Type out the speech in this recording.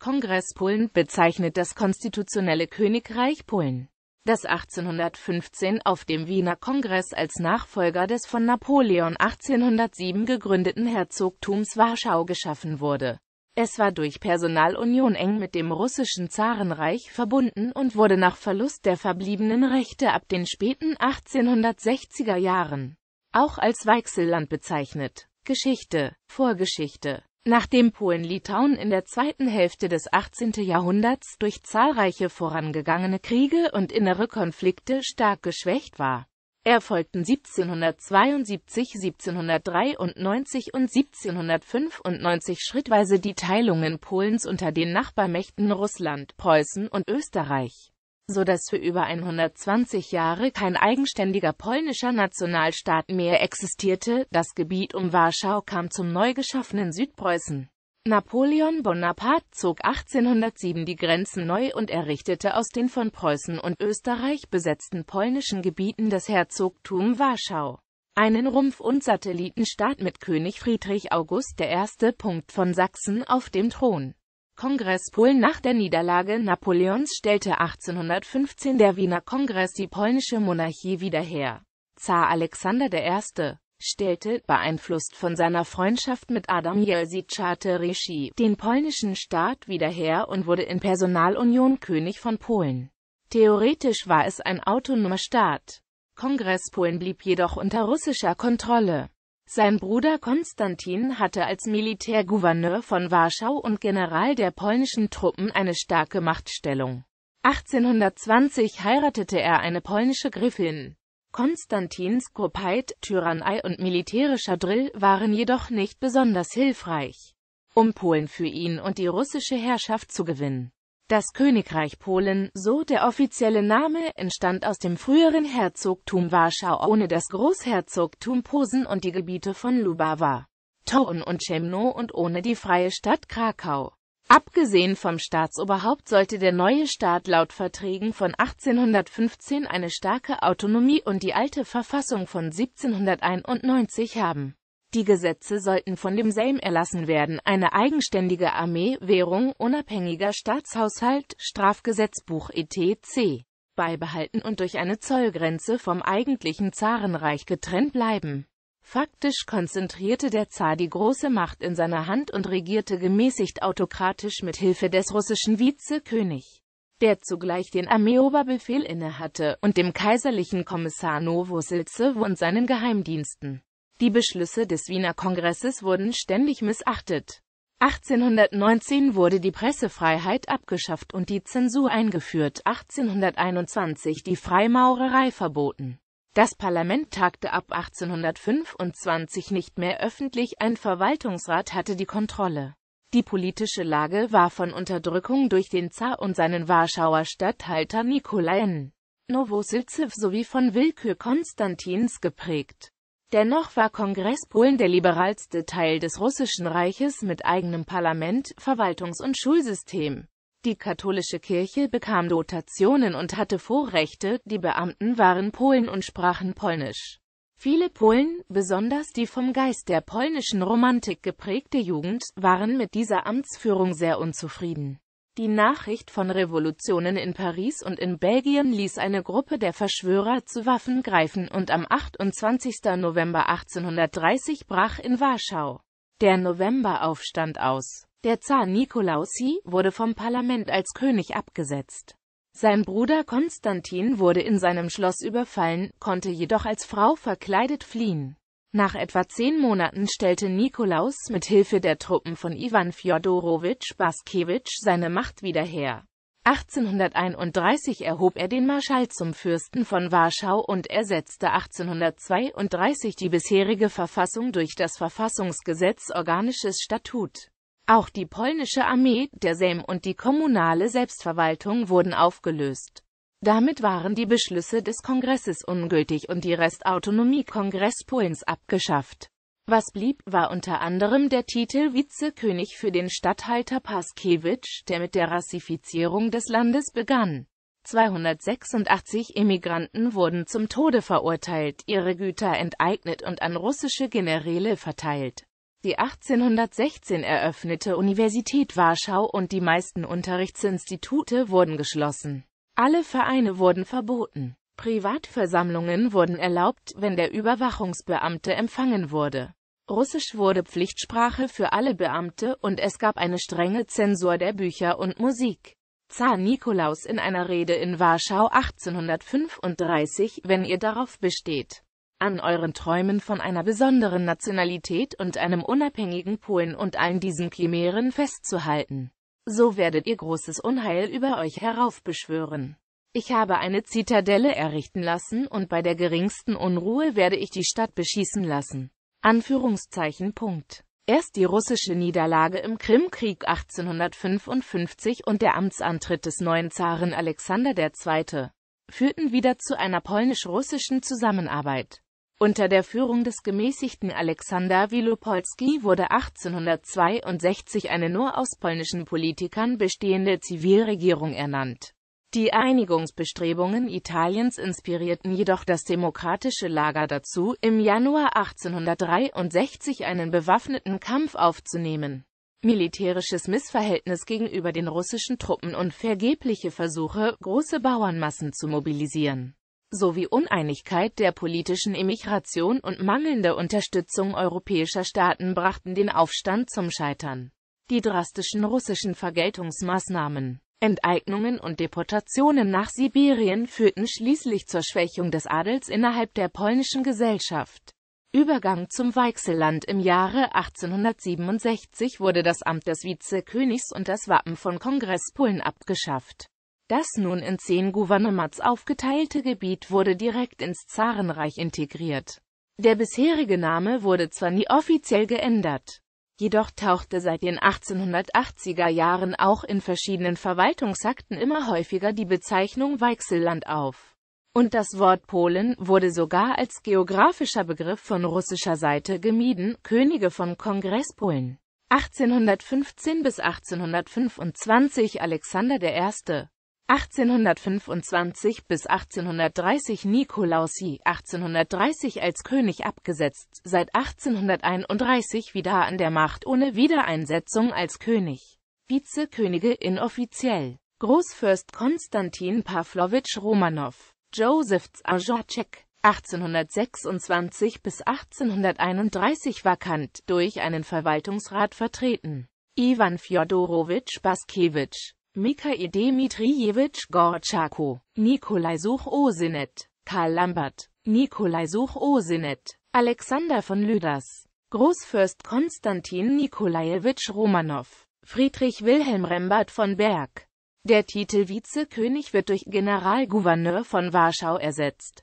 Kongress Polen bezeichnet das konstitutionelle Königreich Polen, das 1815 auf dem Wiener Kongress als Nachfolger des von Napoleon 1807 gegründeten Herzogtums Warschau geschaffen wurde. Es war durch Personalunion eng mit dem russischen Zarenreich verbunden und wurde nach Verlust der verbliebenen Rechte ab den späten 1860er Jahren auch als Weichselland bezeichnet. Geschichte Vorgeschichte Nachdem Polen-Litauen in der zweiten Hälfte des 18. Jahrhunderts durch zahlreiche vorangegangene Kriege und innere Konflikte stark geschwächt war, erfolgten 1772, 1793 und 1795 schrittweise die Teilungen Polens unter den Nachbarmächten Russland, Preußen und Österreich, so dass für über 120 Jahre kein eigenständiger polnischer Nationalstaat mehr existierte. Das Gebiet um Warschau kam zum neu geschaffenen Südpreußen. Napoleon Bonaparte zog 1807 die Grenzen neu und errichtete aus den von Preußen und Österreich besetzten polnischen Gebieten das Herzogtum Warschau, einen Rumpf- und Satellitenstaat mit König Friedrich August I. von Sachsen auf dem Thron. Kongress Polen Nach der Niederlage Napoleons stellte 1815 der Wiener Kongress die polnische Monarchie wieder her. Zar Alexander I stellte, beeinflusst von seiner Freundschaft mit Adam Jelsi Czartoryski, den polnischen Staat wieder her und wurde in Personalunion König von Polen. Theoretisch war es ein autonomer Staat. Kongress Polen blieb jedoch unter russischer Kontrolle. Sein Bruder Konstantin hatte als Militärgouverneur von Warschau und General der polnischen Truppen eine starke Machtstellung. 1820 heiratete er eine polnische Griffin. Konstantins Kopeit, Tyrannei und militärischer Drill waren jedoch nicht besonders hilfreich, um Polen für ihn und die russische Herrschaft zu gewinnen. Das Königreich Polen, so der offizielle Name, entstand aus dem früheren Herzogtum Warschau ohne das Großherzogtum Posen und die Gebiete von Lubawa, Toruń und Chemno und ohne die freie Stadt Krakau. Abgesehen vom Staatsoberhaupt sollte der neue Staat laut Verträgen von 1815 eine starke Autonomie und die alte Verfassung von 1791 haben. Die Gesetze sollten von dem Sejm erlassen werden, eine eigenständige Armee, Währung, unabhängiger Staatshaushalt, Strafgesetzbuch etc. beibehalten und durch eine Zollgrenze vom eigentlichen Zarenreich getrennt bleiben. Faktisch konzentrierte der Zar die große Macht in seiner Hand und regierte gemäßigt autokratisch mit Hilfe des russischen Vizekönig, der zugleich den Armeeoberbefehl innehatte, und dem kaiserlichen Kommissar Novosiltsew und seinen Geheimdiensten. Die Beschlüsse des Wiener Kongresses wurden ständig missachtet. 1819 wurde die Pressefreiheit abgeschafft und die Zensur eingeführt, 1821 die Freimaurerei verboten. Das Parlament tagte ab 1825 nicht mehr öffentlich, ein Verwaltungsrat hatte die Kontrolle. Die politische Lage war von Unterdrückung durch den Zar und seinen Warschauer Statthalter Nikolai N. Nowosiltsew sowie von Willkür Konstantins geprägt. Dennoch war Kongress Polen der liberalste Teil des Russischen Reiches mit eigenem Parlament, Verwaltungs- und Schulsystem. Die katholische Kirche bekam Dotationen und hatte Vorrechte, die Beamten waren Polen und sprachen Polnisch. Viele Polen, besonders die vom Geist der polnischen Romantik geprägte Jugend, waren mit dieser Amtsführung sehr unzufrieden. Die Nachricht von Revolutionen in Paris und in Belgien ließ eine Gruppe der Verschwörer zu Waffen greifen und am 28. November 1830 brach in Warschau der Novemberaufstand aus. Der Zar Nikolaus wurde vom Parlament als König abgesetzt. Sein Bruder Konstantin wurde in seinem Schloss überfallen, konnte jedoch als Frau verkleidet fliehen. Nach etwa zehn Monaten stellte Nikolaus mit Hilfe der Truppen von Iwan Fjodorowitsch Baskewitsch seine Macht wieder her. 1831 erhob er den Marschall zum Fürsten von Warschau und ersetzte 1832 die bisherige Verfassung durch das Verfassungsgesetz Organisches Statut. Auch die polnische Armee, der Sejm und die kommunale Selbstverwaltung wurden aufgelöst. Damit waren die Beschlüsse des Kongresses ungültig und die Restautonomie Kongress Polens abgeschafft. Was blieb, war unter anderem der Titel Vizekönig für den Statthalter Paskiewicz, der mit der Rassifizierung des Landes begann. 286 Emigranten wurden zum Tode verurteilt, ihre Güter enteignet und an russische Generäle verteilt. Die 1816 eröffnete Universität Warschau und die meisten Unterrichtsinstitute wurden geschlossen. Alle Vereine wurden verboten. Privatversammlungen wurden erlaubt, wenn der Überwachungsbeamte empfangen wurde. Russisch wurde Pflichtsprache für alle Beamte und es gab eine strenge Zensur der Bücher und Musik. Zar Nikolaus in einer Rede in Warschau 1835, wenn ihr darauf besteht, an euren Träumen von einer besonderen Nationalität und einem unabhängigen Polen und allen diesen Chimären festzuhalten. So werdet ihr großes Unheil über euch heraufbeschwören. Ich habe eine Zitadelle errichten lassen und bei der geringsten Unruhe werde ich die Stadt beschießen lassen. Anführungszeichen. Punkt. Erst die russische Niederlage im Krimkrieg 1855 und der Amtsantritt des neuen Zaren Alexander II. führten wieder zu einer polnisch-russischen Zusammenarbeit. Unter der Führung des gemäßigten Alexander Wielopolski wurde 1862 eine nur aus polnischen Politikern bestehende Zivilregierung ernannt. Die Einigungsbestrebungen Italiens inspirierten jedoch das demokratische Lager dazu, im Januar 1863 einen bewaffneten Kampf aufzunehmen. Militärisches Missverhältnis gegenüber den russischen Truppen und vergebliche Versuche, große Bauernmassen zu mobilisieren sowie Uneinigkeit der politischen Emigration und mangelnde Unterstützung europäischer Staaten brachten den Aufstand zum Scheitern. Die drastischen russischen Vergeltungsmaßnahmen, Enteignungen und Deportationen nach Sibirien führten schließlich zur Schwächung des Adels innerhalb der polnischen Gesellschaft. Übergang zum Weichselland Im Jahre 1867 wurde das Amt des Vizekönigs und das Wappen von Kongress Polen abgeschafft. Das nun in zehn Gouvernements aufgeteilte Gebiet wurde direkt ins Zarenreich integriert. Der bisherige Name wurde zwar nie offiziell geändert, jedoch tauchte seit den 1880er Jahren auch in verschiedenen Verwaltungsakten immer häufiger die Bezeichnung Weichselland auf. Und das Wort Polen wurde sogar als geografischer Begriff von russischer Seite gemieden, Könige von Kongress Polen. 1815 bis 1825 Alexander I. 1825 bis 1830 Nikolausi, 1830 als König abgesetzt, seit 1831 wieder an der Macht ohne Wiedereinsetzung als König. Vizekönige inoffiziell. Großfürst Konstantin Pawlowitsch Romanow, Joseph Zajacek, 1826 bis 1831 vakant, durch einen Verwaltungsrat vertreten. Ivan Fjodorowitsch Baskewitsch, Mikhail Dmitrijewitsch Gorchako, Nikolai Such-Osinet, Karl Lambert, Nikolai Such-Osinet, Alexander von Lüders, Großfürst Konstantin Nikolajewitsch Romanow, Friedrich Wilhelm Rembert von Berg. Der Titel Vizekönig wird durch Generalgouverneur von Warschau ersetzt.